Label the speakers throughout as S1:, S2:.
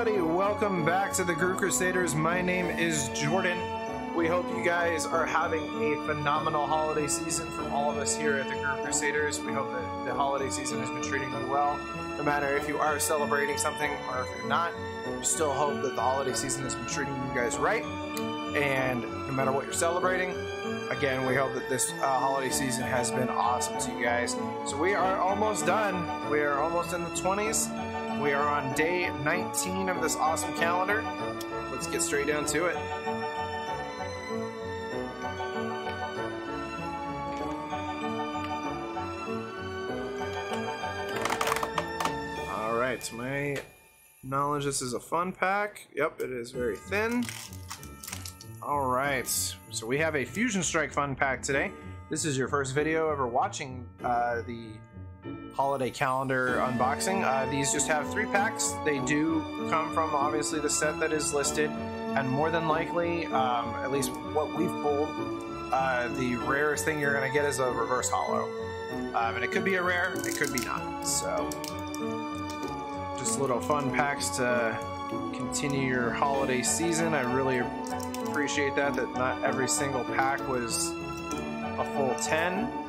S1: Everybody. Welcome back to the Groove Crusaders. My name is Jordan. We hope you guys are having a phenomenal holiday season from all of us here at the Groove Crusaders. We hope that the holiday season has been treating you well. No matter if you are celebrating something or if you're not, we still hope that the holiday season has been treating you guys right. And no matter what you're celebrating, again, we hope that this uh, holiday season has been awesome to you guys. So we are almost done. We are almost in the 20s. We are on day 19 of this awesome calendar. Let's get straight down to it. All right, to my knowledge, this is a fun pack. Yep, it is very thin. All right, so we have a Fusion Strike fun pack today. This is your first video ever watching uh, the holiday calendar unboxing. Uh, these just have three packs. They do come from obviously the set that is listed, and more than likely, um, at least what we've pulled, uh, the rarest thing you're going to get is a reverse holo. Um, and it could be a rare, it could be not. So, just little fun packs to continue your holiday season. I really appreciate that, that not every single pack was a full 10.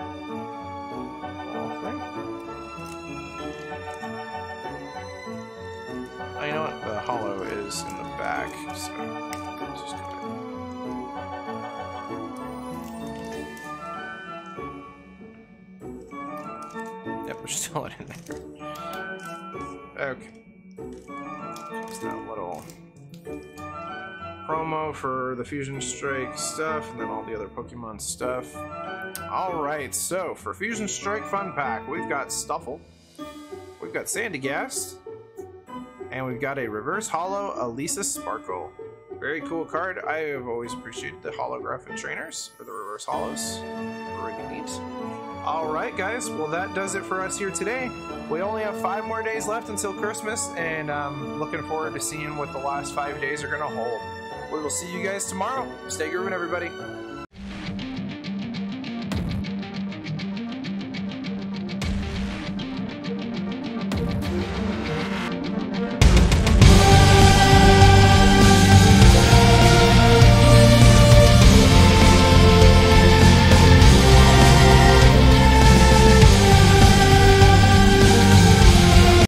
S1: The holo is in the back, so let's just go ahead. Yep, we're still in there. Okay. Just that little promo for the Fusion Strike stuff, and then all the other Pokemon stuff. Alright, so for Fusion Strike Fun Pack, we've got Stufful, we've got Sandygast, and we've got a Reverse Holo Elesa Sparkle. Very cool card. I have always appreciated the holographic trainers for the Reverse Holos. Neat. Alright, guys, well, that does it for us here today. We only have five more days left until Christmas, and I'm looking forward to seeing what the last five days are going to hold. We will see you guys tomorrow. Stay grooving, everybody.